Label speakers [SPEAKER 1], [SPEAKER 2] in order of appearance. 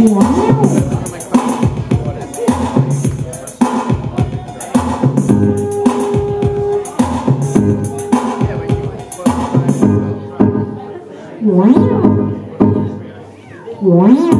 [SPEAKER 1] Wow. Wow.